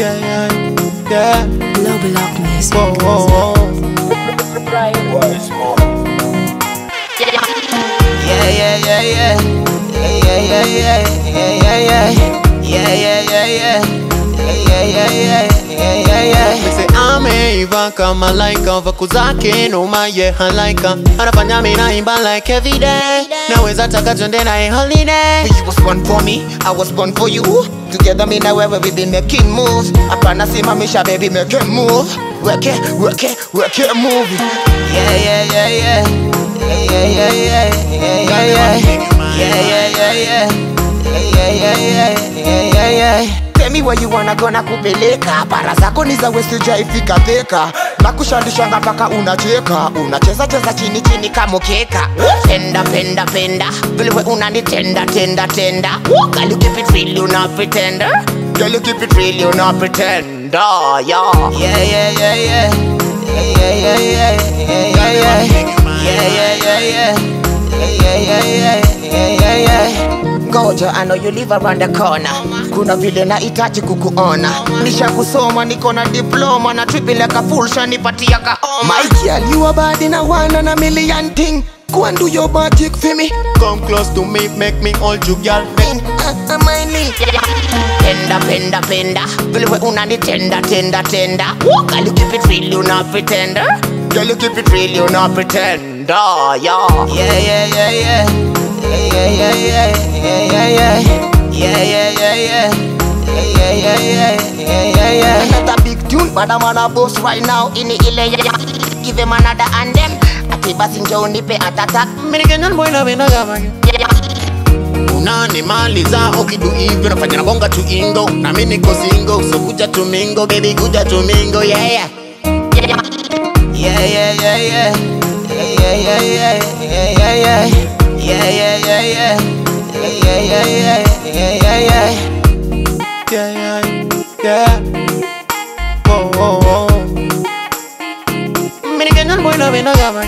Yeah, yeah, yeah. Global Up Music. Whoa, whoa, whoa. Yeah, yeah, yeah, yeah. Yeah, yeah, yeah, yeah. Yeah, yeah, yeah. Yeah, yeah, yeah, yeah. Yeah, yeah, yeah, ameiva kama laika vaku zake noma ye halaika anafanya mi naimba like every day naweza taka twende naye holiday You was born for me, I was born for you. Together me na wewe we been making moves. Hapana simamisha baby make a move. weke weke weke work yeah move. Yeah, yeah, yeah, yeah. Yeah, yeah, yeah, yeah. Yeah, yeah, yeah. Yeah, yeah, yeah, yeah. Yeah, yeah, Tell me where you wanna go na kupeleka Para zako ni za west ifika theka na kushandishanga mpaka unacheka unacheza cheza chini chini kama keka Penda, penda, penda. Vile unanitenda, tenda, tenda. Girl, you keep it real, you not pretend Girl you keep it real you not pretend oh. Yeah, yeah, yeah, yeah. Yeah, yeah, yeah, yeah. Yeah, yeah, yeah. Yeah, yeah, yeah, yeah. Yeah, yeah, yeah, yeah. Yeah, yeah, yeah. I know you live around the corner. Kuna vile nahitaji kukuona, nisha kusoma, niko na diploma na tripi leka a full shanipatia ka homa. My girl, you are bad in a one and a million thing. Go and do your magic for me. Come close to me, make me hold you, girl. Uh, uh, my link. Penda, penda, penda. Vile we unanitenda, tenda, tenda. Girl, you keep it real, you not pretender. Girl, you keep it real, you not pretend. Oh, yeah. Yeah, yeah, yeah, yeah. Yeah, yeah, yeah, yeah. Yeah, yeah, yeah. Yeah, yeah, yeah, yeah. Yeah, yeah, yeah, yeah. Yeah, yeah, yeah. Another big tune, but I'm on a boss right now. In ile ya give him another and them. Ati basi njoo nipe atata. American boy na benda kama unanimaliza ukidu hivyo nafanya na bonga tu ingo na mimi niko single so kuja tu mingo baby kuja tu mingo yeah yeah yeah yeah yeah yeah yeah yeah yeah yeah yeah yeah yeah yeah yeah yeah yeah yeah yeah yeah yeah yeah yeah Yeah, yeah. Whoa, whoa, whoa. American boy na benda kama